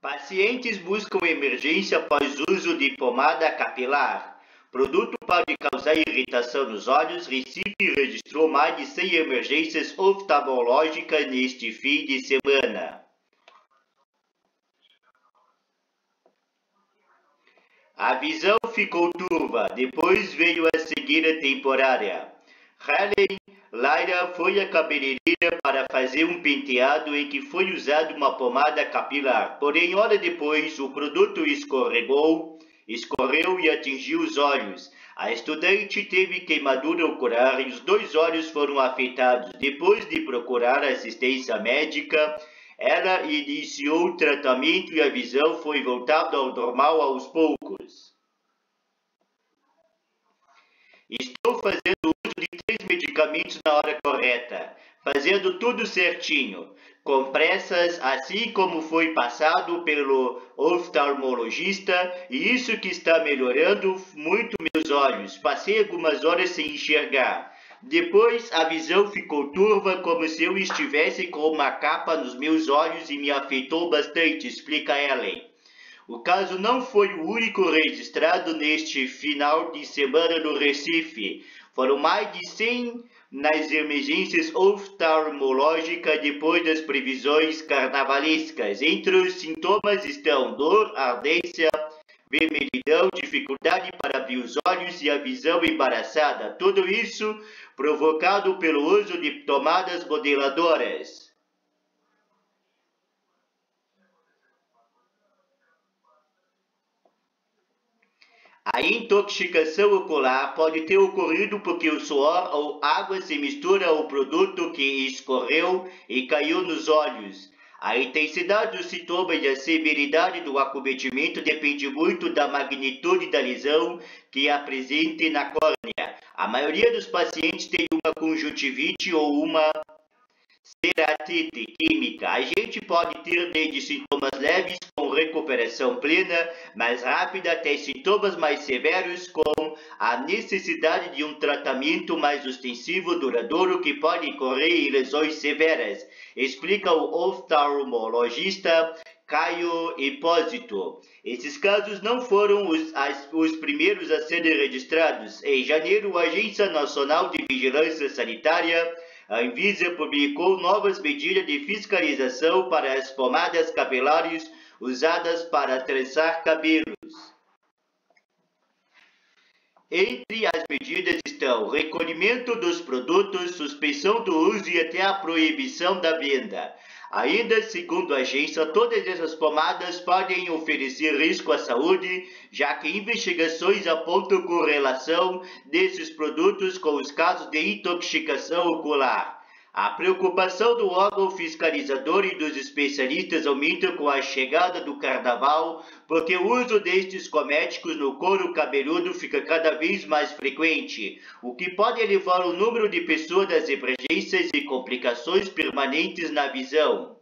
Pacientes buscam emergência após uso de pomada capilar. Produto pode causar irritação nos olhos. Recife registrou mais de 100 emergências oftalmológicas neste fim de semana. A visão ficou turva, depois veio a cegueira temporária. Helen Lyra foi à cabeleireira para fazer um penteado em que foi usada uma pomada capilar. Porém, hora depois, o produto escorregou, escorreu e atingiu os olhos. A estudante teve queimadura ocular e os dois olhos foram afetados. Depois de procurar assistência médica, ela iniciou o tratamento e a visão foi voltada ao normal aos poucos. Estou fazendo de três medicamentos na hora correta, fazendo tudo certinho, com pressas, assim como foi passado pelo oftalmologista, e isso que está melhorando muito meus olhos. Passei algumas horas sem enxergar. Depois a visão ficou turva, como se eu estivesse com uma capa nos meus olhos e me afetou bastante, explica Ellen. O caso não foi o único registrado neste final de semana no Recife. Foram mais de 100 nas emergências oftalmológicas depois das previsões carnavalescas. Entre os sintomas estão dor, ardência, vermelhidão, dificuldade para abrir os olhos e a visão embaraçada. Tudo isso provocado pelo uso de tomadas modeladoras. A intoxicação ocular pode ter ocorrido porque o suor ou água se mistura ao produto que escorreu e caiu nos olhos. A intensidade do sintoma e a severidade do acometimento depende muito da magnitude da lesão que apresente na córnea. A maioria dos pacientes tem uma conjuntivite ou uma ceratite química. A gente pode ter desde sintomas leves com recuperação plena, mais rápida, até sintomas mais severos com a necessidade de um tratamento mais ostensivo, duradouro, que pode correr em lesões severas, explica o oftalmologista Caio Hipósito. Esses casos não foram os, as, os primeiros a serem registrados. Em janeiro, a Agência Nacional de Vigilância Sanitária a Anvisa publicou novas medidas de fiscalização para as pomadas capilares usadas para trançar cabelos. Entre as medidas estão recolhimento dos produtos, suspensão do uso e até a proibição da venda. Ainda segundo a agência, todas essas pomadas podem oferecer risco à saúde, já que investigações apontam correlação desses produtos com os casos de intoxicação ocular. A preocupação do órgão fiscalizador e dos especialistas aumenta com a chegada do carnaval, porque o uso destes cosméticos no couro cabeludo fica cada vez mais frequente, o que pode elevar o número de pessoas das emergências e complicações permanentes na visão.